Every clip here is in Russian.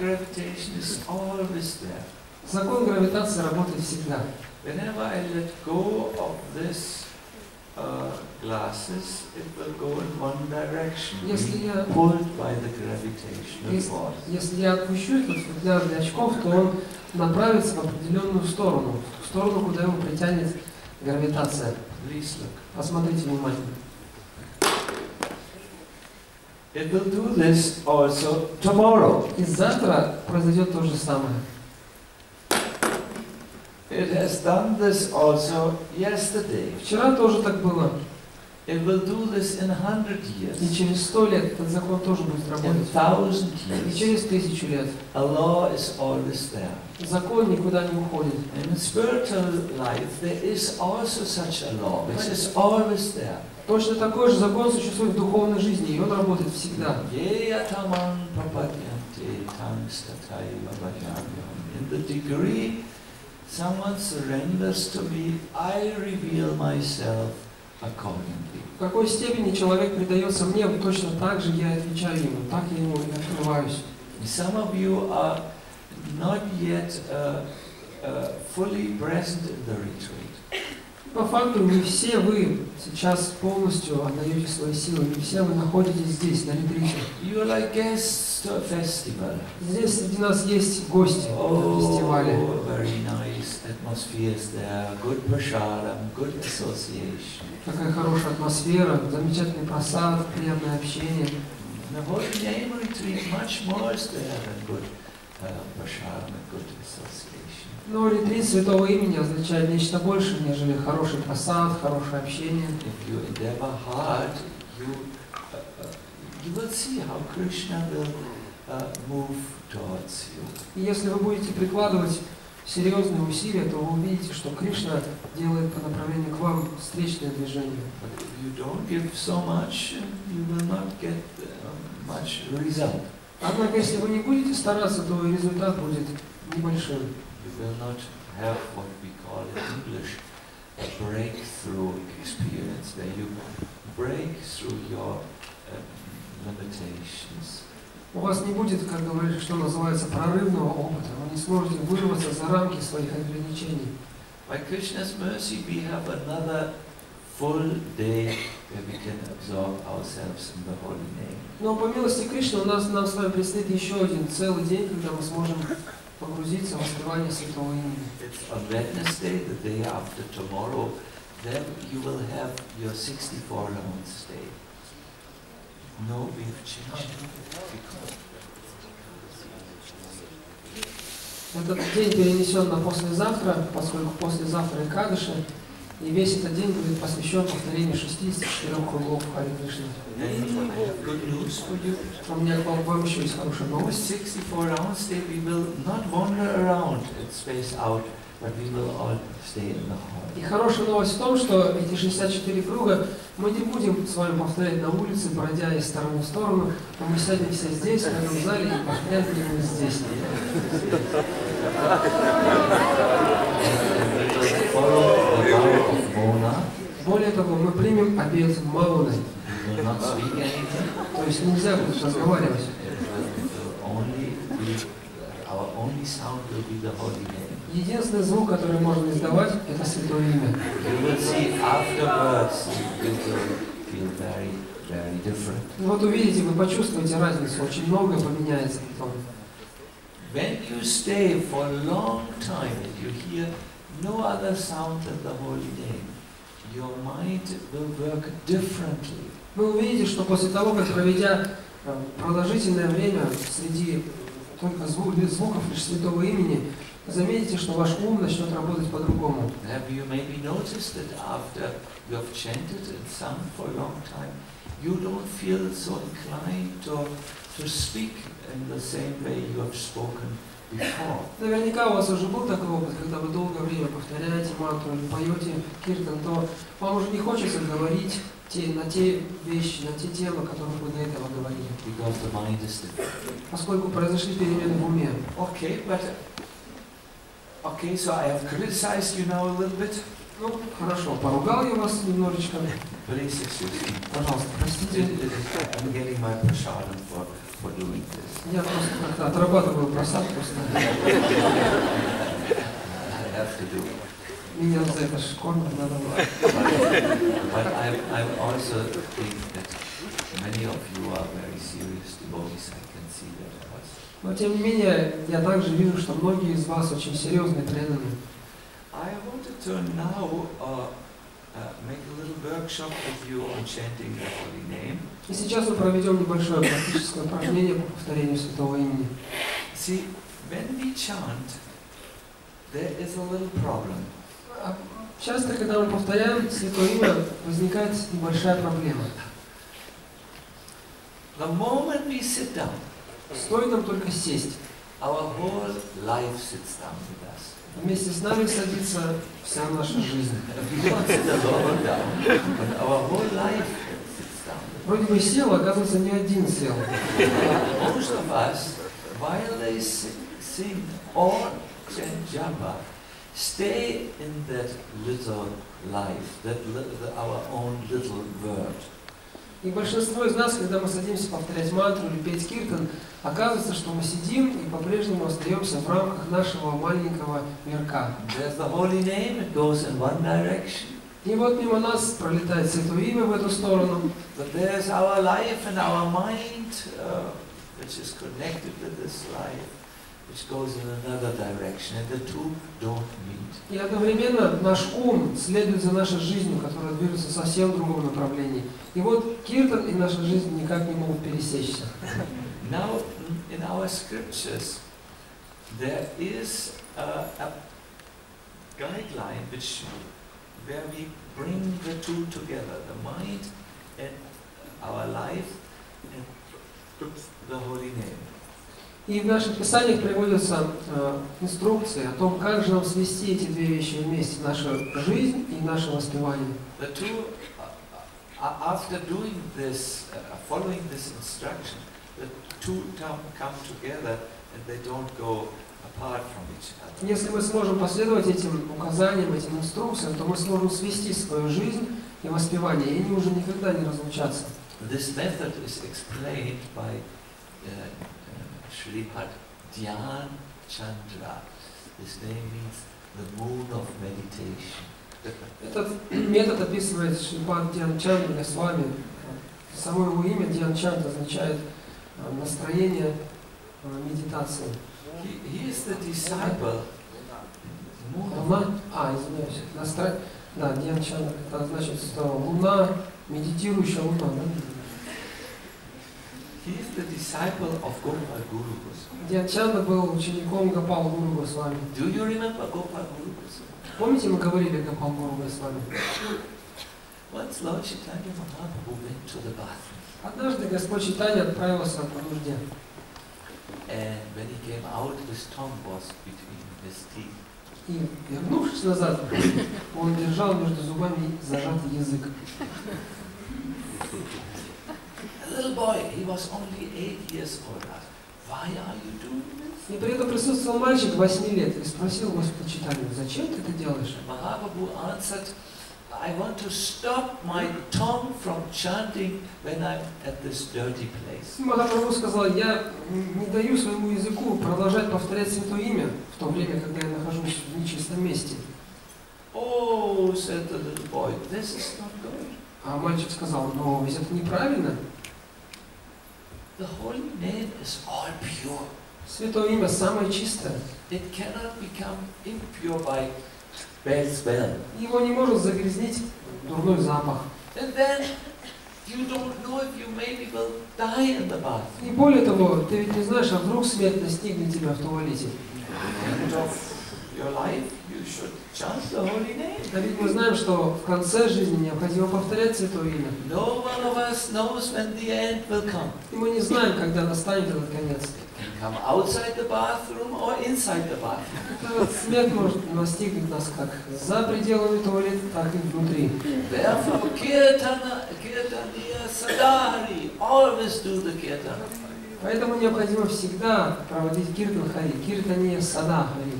gravitation is always there. Закон гравитации работает всегда. Whenever I let go of this uh, glasses, it will go in one direction, Если я, pulled by the gravitational force. если я отпущу этот футляр для очков, то он направится в определенную сторону, в сторону, куда его притянет гравитация. Please look. Посмотрите внимательно. It will do this also tomorrow. И завтра произойдет то же самое. It has done this also yesterday. Вчера тоже так было. It will do this in a hundred И years, через сто лет этот закон тоже будет in работать. thousand И years. через тысячу лет. A law is always there. Закон никуда не уходит. In spiritual life, there is also such a law, which is always there. Точно такой же закон существует в духовной жизни, и он работает всегда. In the degree someone surrenders to me, I reveal myself accordingly. В какой степени человек предается мне, точно так же я отвечаю ему, так я ему и открываюсь. Some of you are not yet uh, uh, fully present in the retreat. По факту не все вы сейчас полностью отдаете свои силы, не все вы находитесь здесь, на ретрите. You are like guests to a festival. Здесь среди нас есть гости на фестивале. Oh, very nice there, good prasadam, good association. Такая хорошая атмосфера, замечательный просад, приятное общение. The Holy Name retreat, much more is there than good association. Но ретрит святого имени означает нечто большее, нежели хороший просад, хорошее общение. You uh, uh, you will uh. И если вы будете прикладывать серьезные усилия, то вы увидите, что Кришна делает по направлению к вам встречное движение. But if you don't give so much, you will not get uh, much result. Однако, если вы не будете стараться, то результат будет небольшим. You will not have what we call in English a breakthrough experience, where you break through your uh, limitations. У вас не будет, как говорится, что называется, прорывного опыта. Вы не сможете вырваться за рамки своих ограничений. By Krishna's mercy, we have another full day where we can absorb ourselves in the holy name. Но по милости Кришны у нас нам с вами предстоит еще один целый день, когда мы сможем погрузиться в воспевание Святого Имени. It's on Wednesday, the day after tomorrow, then you will have your 64 ounce day. No, we've changed it. Этот день перенесен на послезавтра, поскольку послезавтра Кадыша, и весь этот день будет посвящен повторению 64 кругов Хари Кришны. У меня к вам, еще есть хорошая новость. 64 ounce day, we will not wander around and space out, but we will all stay in the hall. И хорошая новость в том, что эти 64 круга мы не будем с вами повторять на улице, бродя из стороны в сторону, но мы сядем все здесь, в этом зале, и повторяем здесь. And we will follow the Mona. Более того, мы примем обед Мауны, то есть нельзя будет разговаривать. Единственный звук, который можно издавать, это Святое Имя. Вот увидите, вы почувствуете разницу, очень многое поменяется потом. When you stay for a long time and you hear no other sound than the holy name, your mind will work differently. Вы увидите, что после того, как проведя э, продолжительное время среди только зву- без звуков лишь Святого Имени, заметите, что ваш ум начнет работать по-другому. Have you maybe noticed that after you have chanted and sung for a long time, you don't feel so inclined to, to speak in the same way you have spoken before? Наверняка у вас уже был такой опыт, когда вы долгое время повторяете мантру или поете киртан, то вам уже не хочется говорить те, на те вещи, на те темы, которые вы до этого говорили, Because the mind is different. поскольку произошли перемены в уме. Okay, but okay, so I have criticized you now a little bit. Ну, хорошо, поругал я вас немножечко. Please excuse me. Пожалуйста, простите. I'm getting my prasadam for for doing this. Я просто как-то отрабатываю просадку. I have to do it. Меня за это школьно надо было. But I, I also think that many of you are very serious devotees. I can see that. also. Но тем не менее, я также вижу, что многие из вас очень серьезные, преданные. I wanted to now uh, uh, make a little workshop with you on chanting the holy name. И сейчас мы проведем небольшое практическое упражнение по повторению святого имени. See, when we chant, there is a little problem. А Часто, когда мы повторяем святое имя, возникает небольшая проблема. The moment we sit down, Стоит нам только сесть. our whole life sits down with us. Вместе с нами садится вся наша жизнь. Вроде бы сел, а оказывается, не один сел. Stay in that little life, that li- the, our own little world. И большинство из нас, когда мы садимся повторять мантру или петь киртан, оказывается, что мы сидим и по-прежнему остаемся в рамках нашего маленького мирка. И вот мимо нас пролетает святое имя в эту сторону, But there's our life and our mind, uh, which is connected with this life, which goes in another direction, and the two don't meet. и одновременно наш ум следует за нашей жизнью, которая движется в совсем другом направлении. И вот киртан и наша жизнь никак не могут пересечься. Now, in our scriptures, there is a, a guideline which, where we bring the two together, the mind and our life and the holy name. И в наших писаниях приводятся э, инструкции о том, как же нам свести эти две вещи вместе, нашу жизнь и наше воспевание. The two, uh, uh, after doing this, uh, following this instruction, the two come, together and they don't go apart from each other. Если мы сможем последовать этим указаниям, этим инструкциям, то мы сможем свести свою жизнь и воспевание, и они уже никогда не разлучаться. This method is explained by uh, Sripad Dhyan Chandra. His name means the moon of meditation. Этот метод описывает Шрипад Чандра с вами. Само его имя Диан Чанд означает э, настроение э, медитации. He, he is the disciple. Луна, а, извиняюсь, настро... да, Диан Чандра, это значит, что луна, медитирующая луна, да? He is the disciple of Gopal Guru Goswami. Диан Чандра был учеником Гапал Гуру Госвами. Do you remember Gopal Guru Goswami? Помните, мы говорили о Гапал Гуру Госвами? Once Lord Chaitanya Mahaprabhu went to the bathroom, Однажды Господь Читания отправился по нужде. and when he came out, his tongue was between his teeth. И, вернувшись назад, он держал между зубами зажатый язык. Little boy, he was only eight years old, asked, Why are you doing this? И при этом присутствовал мальчик 8 лет и спросил Господа Читания, зачем ты это делаешь? Mahaprabhu answered, I want to stop my tongue from chanting when I'm at this dirty place. Махапрабху сказал, я не даю своему языку продолжать повторять Святое Имя в то время, когда я нахожусь в нечистом месте. Oh, said the little boy, this is not good. А мальчик сказал, но ведь это неправильно. The holy name is all pure. Святое Имя самое чистое. It cannot become impure by bad smell. Его не может загрязнить дурной запах. And then you don't know if you maybe will die in the bath. И более того, ты ведь не знаешь, а вдруг смерть настигнет тебя в туалете. Your life, you should chant the holy name. А ведь мы знаем, что в конце жизни необходимо повторять Святое Имя. No one of us knows when the end will come. И мы не знаем, когда настанет этот конец. Come outside the bathroom or inside the bathroom. Смерть может настигнуть нас как за пределами туалета, так и внутри. Therefore, kirtana, kirtaniya sadari, always do the kirtana. Поэтому необходимо всегда проводить киртан хари, киртания сада хари.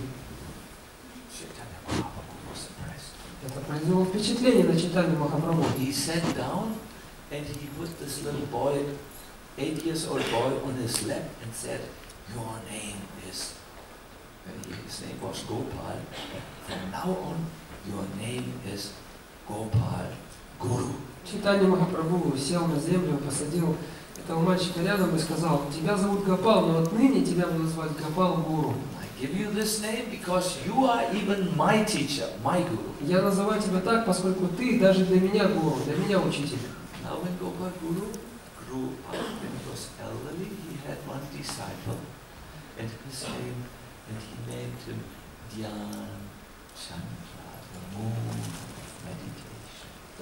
Chaitanya Mahaprabhu was impressed. Это произвело впечатление на читание Махапрабху. He sat down and he put this little boy eight years old boy on his lap and said, Your name is, his name was Gopal. From now on, your name is Gopal Guru. Читание Махапрабху сел на землю, посадил этого мальчика рядом и сказал, тебя зовут Гопал, но отныне тебя буду звать Гопал Гуру. Я называю тебя так, поскольку ты даже для меня гуру, для меня учитель.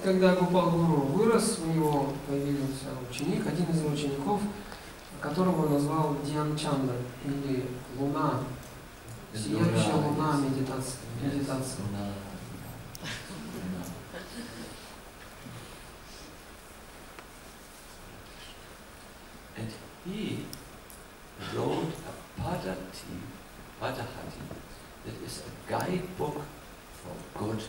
Когда Гупал Гуру вырос, у него появился ученик, один из его учеников, которого он назвал Диан Чандра, или Луна, сияющая луна медитации. Yes, медитации. Luna. Luna. And he wrote a Padati, Padahati, that is a guidebook for good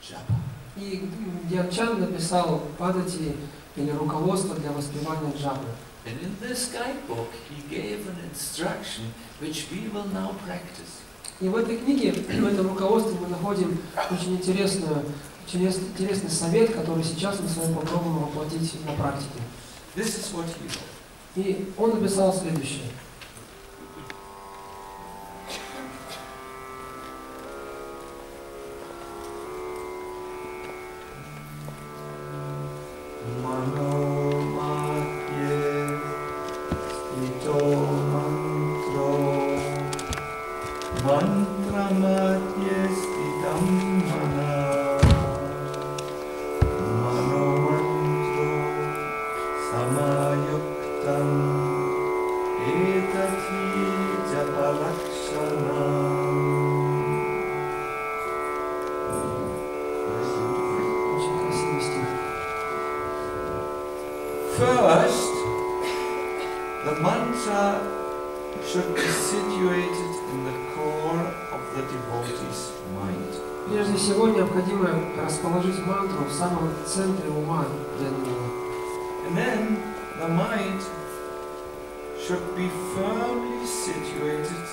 japa. И Дианчан написал Падати или руководство для воспевания джапы. And in this guidebook, he gave an instruction which we will now practice. И в этой книге, в этом руководстве мы находим очень интересную, очень интересный совет, который сейчас мы с вами попробуем воплотить на практике. This is what he wrote. И он написал следующее. самом центре ума преданного. And then the mind should be firmly situated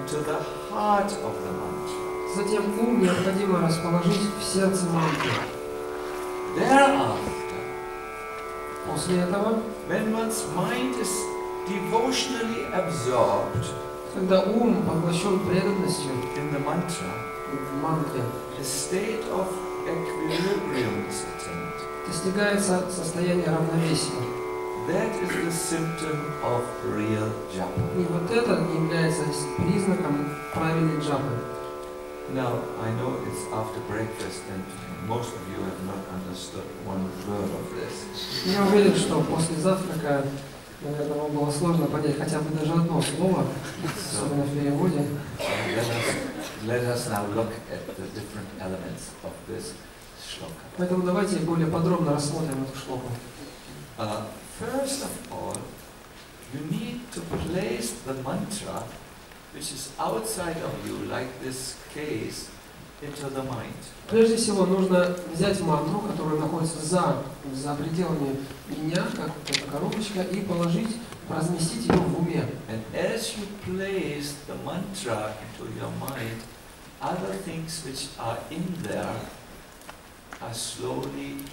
into the heart of the mantra. Затем ум необходимо расположить в сердце мантры. Thereafter, После этого, when one's mind is devotionally absorbed когда ум поглощен преданностью in the mantra, в мантре, a state of equilibrium достигается состояние равновесия. That is the symptom of real japa. И вот это является признаком правильной джапы. Now, I know it's after breakfast and most of you have not understood one word of this. Я уверен, что после завтрака, наверное, вам было сложно понять хотя бы даже одно слово, особенно в переводе. Let us, now look at the different elements of this shloka. Поэтому давайте более подробно рассмотрим эту шлоку. Uh, first of all, you need to place the mantra, which is outside of you, like this case, into the mind. Прежде всего нужно взять мантру, которая находится за, за пределами меня, как эта коробочка, и положить, разместить ее в уме. And as you place the mantra into your mind, other things which are in there are slowly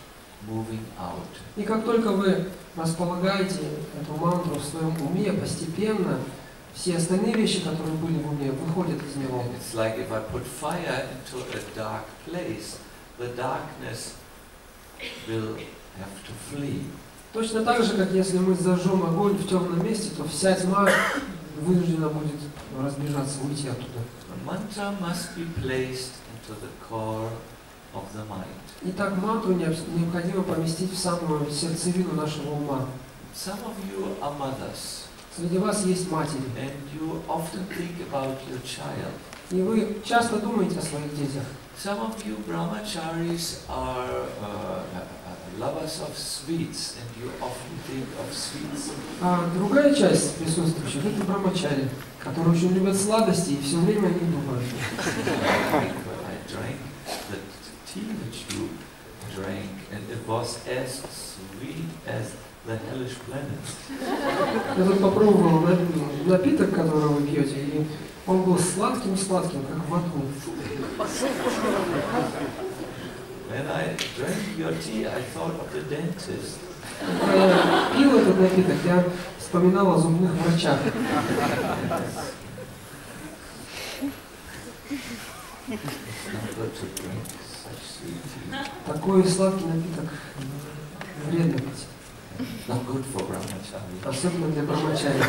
moving out. И как только вы располагаете эту мантру в своем уме, постепенно все остальные вещи, которые были в уме, выходят из него. It's like if I put fire into a dark place, the darkness will have to flee. Точно так же, как если мы зажжем огонь в темном месте, то вся тьма вынуждена будет разбежаться, уйти оттуда. Итак, мантру необ- необходимо поместить в самую сердцевину нашего ума. Some of you are mothers, Среди вас есть матери, and you often think about your child. и вы часто думаете о своих детях. Some of you brahmacharis are uh, А другая часть присутствующих – это брамачари, которые очень любят сладости и все время них думают. drank and it was as sweet as the hellish. Я тут попробовал на- напиток, который вы пьете, и он был сладким-сладким, как в аду. When I drank your tea, I thought of the dentist. Когда я пил этот напиток, я вспоминал о зубных врачах. It's not good to drink such sweet tea. Такой сладкий напиток вредно пить, Not good for brahmachari. особенно для брамачари.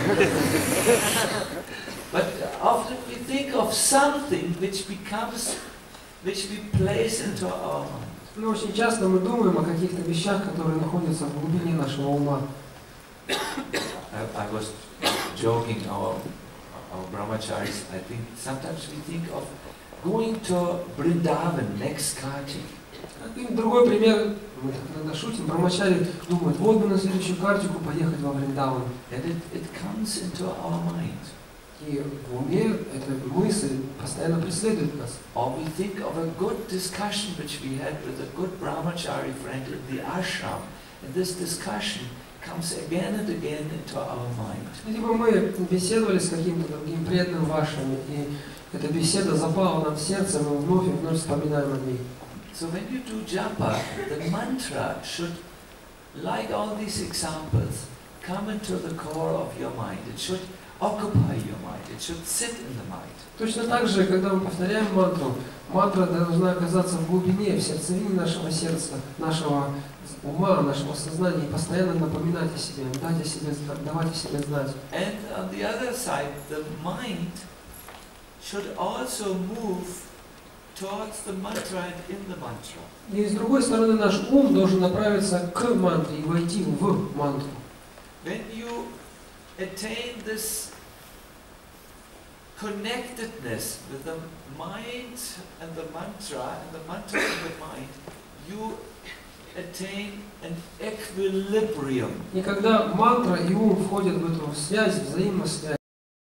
But often we think of something which becomes, which we place into our mind. Но очень часто мы думаем о каких-то вещах, которые находятся в глубине нашего ума. I, was joking our, our brahmacharis, I think sometimes we think of going to Brindavan next Kartik. И другой пример, мы иногда шутим, брамачари думают, вот бы на следующую картику поехать во Вриндаван. And it, it comes into our mind. И в уме эта мысль постоянно преследует нас. Or we think of a good discussion which we had with a good brahmachari friend in the ashram. And this discussion comes again and again into our mind. Либо мы беседовали с каким-то другим преданным вашим, и эта беседа запала нам в сердце, мы вновь и вновь вспоминаем о ней. So when you do japa, the mantra should, like all these examples, come into the core of your mind. It should occupy your mind. It should sit in the mind. Точно так же, когда мы повторяем мантру, мантра должна оказаться в глубине, в сердцевине нашего сердца, нашего ума, нашего сознания, и постоянно напоминать о себе, дать о себе, давать о себе знать. And on the other side, the mind should also move towards the mantra and in the mantra. И с другой стороны, наш ум должен направиться к мантре и войти в мантру. When you attain this connectedness with the mind and the mantra and the mantra and the mind, you attain an equilibrium. И когда мантра и ум входят в эту связь, взаимосвязь,